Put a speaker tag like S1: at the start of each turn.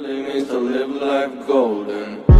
S1: really means to live life golden.